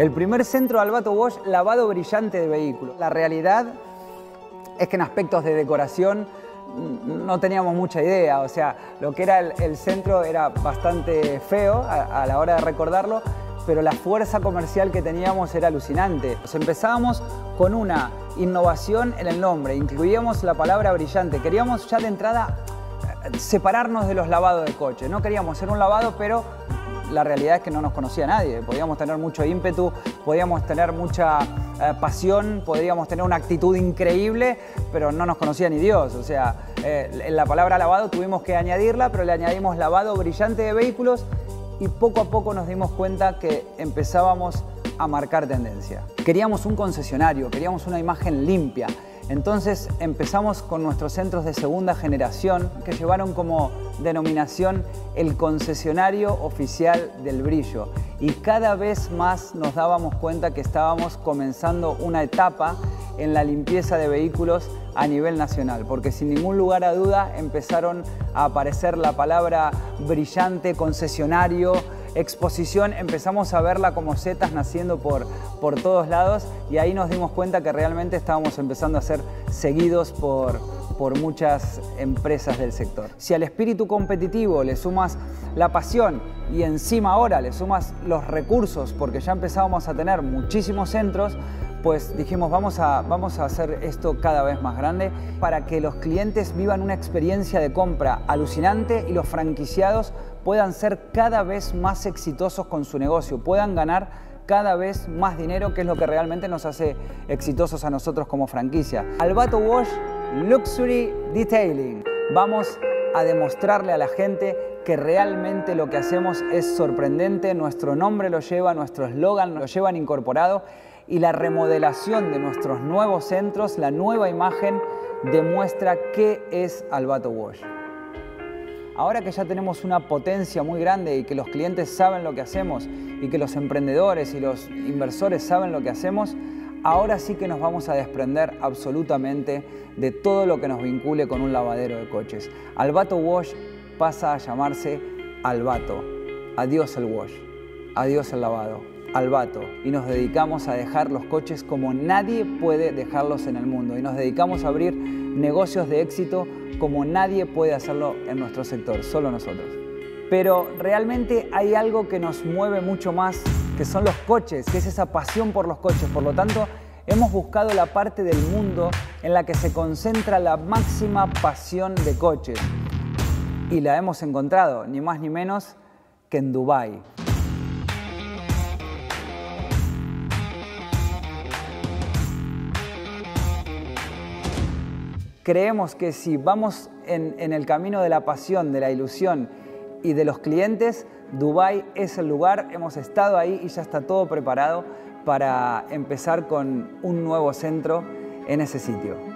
El primer centro de Albato Wash, lavado brillante de vehículos. La realidad es que en aspectos de decoración no teníamos mucha idea, o sea, lo que era el, centro era bastante feo a, la hora de recordarlo, pero la fuerza comercial que teníamos era alucinante. empezábamos con una innovación en el nombre, incluíamos la palabra brillante, queríamos ya de entrada eh, separarnos de los lavados de coche, no queríamos ser un lavado, pero la realidad es que no nos conocía nadie. Podíamos tener mucho ímpetu, podíamos tener mucha eh, pasión, podíamos tener una actitud increíble, pero no nos conocía ni Dios. O sea, eh, en la palabra lavado tuvimos que añadirla, pero le añadimos lavado brillante de vehículos y poco a poco nos dimos cuenta que empezábamos a marcar tendencia. Queríamos un concesionario, queríamos una imagen limpia. Entonces empezamos con nuestros centros de segunda generación que llevaron como denominación el concesionario oficial del brillo. Y cada vez más nos dábamos cuenta que estábamos comenzando una etapa en la limpieza de vehículos a nivel nacional, porque sin ningún lugar a duda empezaron a aparecer la palabra brillante, concesionario, exposición, empezamos a verla como setas naciendo por, por todos lados y ahí nos dimos cuenta que realmente estábamos empezando a ser seguidos por, por muchas empresas del sector. Si al espíritu competitivo le sumas la pasión y encima ahora le sumas los recursos, porque ya empezábamos a tener muchísimos centros, pues dijimos vamos a, vamos a hacer esto cada vez más grande para que los clientes vivan una experiencia de compra alucinante y los franquiciados puedan ser cada vez más exitosos con su negocio, puedan ganar cada vez más dinero, que es lo que realmente nos hace exitosos a nosotros como franquicia. Albato Wash Luxury Detailing. Vamos a demostrarle a la gente que realmente lo que hacemos es sorprendente, nuestro nombre lo lleva, nuestro eslogan lo llevan incorporado y la remodelación de nuestros nuevos centros, la nueva imagen, demuestra qué es Albato Wash. Ahora que ya tenemos una potencia muy grande y que los clientes saben lo que hacemos y que los emprendedores y los inversores saben lo que hacemos, ahora sí que nos vamos a desprender absolutamente de todo lo que nos vincule con un lavadero de coches. Albato Wash pasa a llamarse Albato. Adiós el wash. Adiós el lavado al vato y nos dedicamos a dejar los coches como nadie puede dejarlos en el mundo y nos dedicamos a abrir negocios de éxito como nadie puede hacerlo en nuestro sector, solo nosotros. Pero realmente hay algo que nos mueve mucho más, que son los coches, que es esa pasión por los coches. Por lo tanto, hemos buscado la parte del mundo en la que se concentra la máxima pasión de coches. Y la hemos encontrado, ni más ni menos que en Dubái. creemos que si vamos en, el camino de la pasión, de la ilusión y de los clientes, Dubai es el lugar, hemos estado ahí y ya está todo preparado para empezar con un nuevo centro en ese sitio.